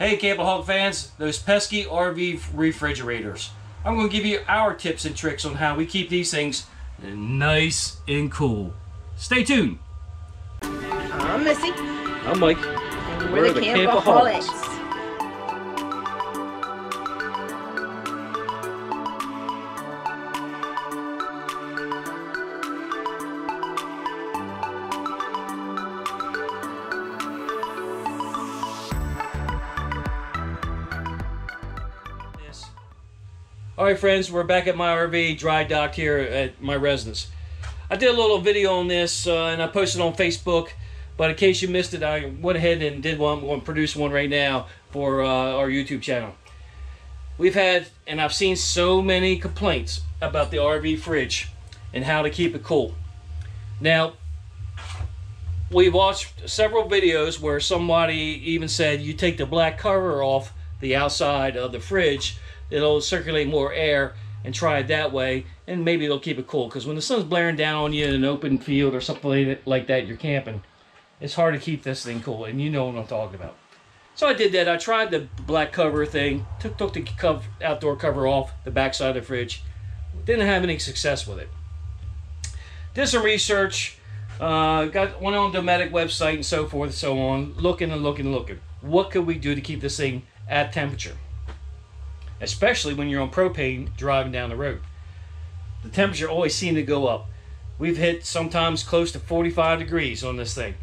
Hey Campoholic fans, those pesky RV refrigerators. I'm going to give you our tips and tricks on how we keep these things nice and cool. Stay tuned. I'm Missy. I'm Mike. And we're, the, Campoholics. All right, friends, we're back at my RV dry docked here at my residence. I did a little video on this uh, and I posted on Facebook, but in case you missed it, I went ahead and did one, one produce one right now for uh, our YouTube channel. We've had, and I've seen so many complaints about the RV fridge and how to keep it cool. Now, we've watched several videos where somebody even said you take the black cover off the outside of the fridge it'll circulate more air and try it that way and maybe it'll keep it cool because when the sun's blaring down on you in an open field or something like that you're camping it's hard to keep this thing cool and you know what I'm talking about. So I did that. I tried the black cover thing took, took the cover, outdoor cover off the back side of the fridge. Didn't have any success with it. Did some research uh, got one on the Dometic website and so forth and so on looking and looking and looking. What could we do to keep this thing at temperature especially when you're on propane driving down the road. The temperature always seems to go up. We've hit sometimes close to 45 degrees on this thing.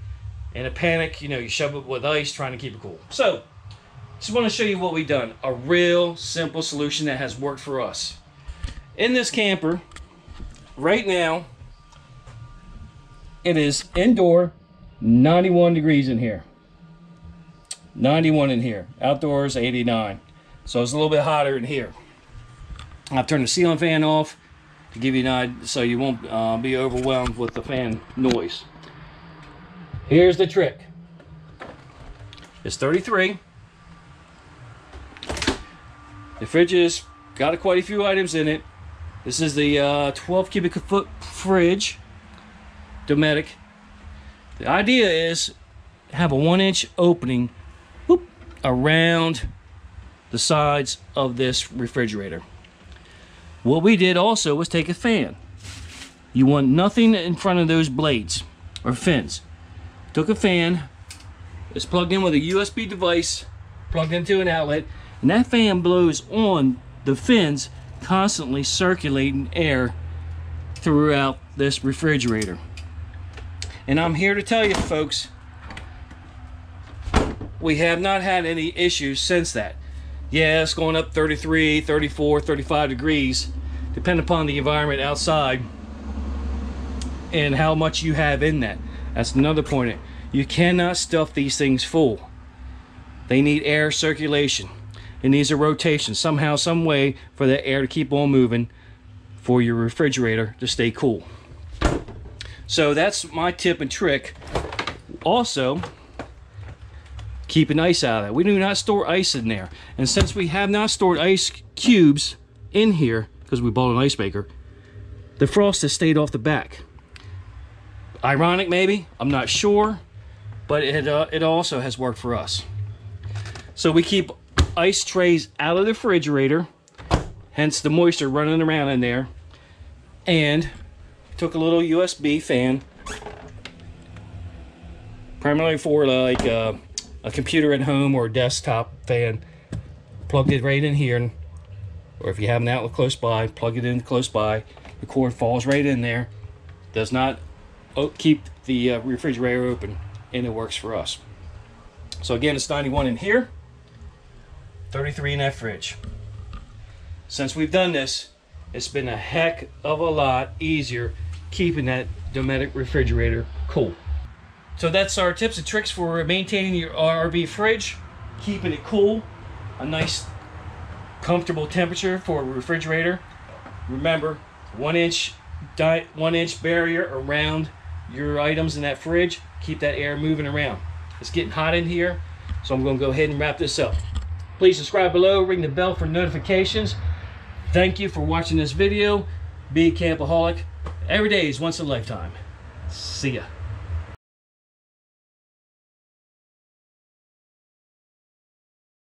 In a panic, you know, you shove it with ice trying to keep it cool. So, just want to show you what we've done. A real simple solution that has worked for us. In this camper, right now, it is indoor, 91 degrees in here. 91 in here. Outdoors, 89. So it's a little bit hotter in here. I've turned the ceiling fan off to give you an idea so you won't uh, be overwhelmed with the fan noise. Here's the trick. It's 33. The fridge has got a, quite a few items in it. This is the uh, 12 cubic foot fridge, Dometic. The idea is have a one inch opening around the sides of this refrigerator. What we did also was take a fan. You want nothing in front of those blades or fins. Took a fan, it's plugged in with a USB device, plugged into an outlet, and that fan blows on the fins, constantly circulating air throughout this refrigerator. And I'm here to tell you folks, we have not had any issues since that yeah, it's going up 33, 34, 35 degrees, depending upon the environment outside and how much you have in that. That's another point. You cannot stuff these things full. They need air circulation. It needs a rotation somehow, some way for the air to keep on moving for your refrigerator to stay cool. So that's my tip and trick. Also, keeping ice out of it. We do not store ice in there. And since we have not stored ice cubes in here, because we bought an ice maker, the frost has stayed off the back. Ironic maybe, I'm not sure, but it, uh, it also has worked for us. So we keep ice trays out of the refrigerator, hence the moisture running around in there, and took a little USB fan, primarily for like uh, a computer at home or a desktop fan, plugged it right in here, or if you have an outlet close by, plug it in close by. The cord falls right in there, does not keep the uh, refrigerator open, and it works for us. So again, it's 91 in here, 33 in that fridge. Since we've done this, it's been a heck of a lot easier keeping that Dometic refrigerator cool. So that's our tips and tricks for maintaining your RV fridge, keeping it cool, a nice comfortable temperature for a refrigerator. Remember, one inch one inch barrier around your items in that fridge. Keep that air moving around. It's getting hot in here, so I'm going to go ahead and wrap this up. Please subscribe below, ring the bell for notifications. Thank you for watching this video. Be a campoholic. Every day is once in a lifetime. See ya.